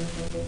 Música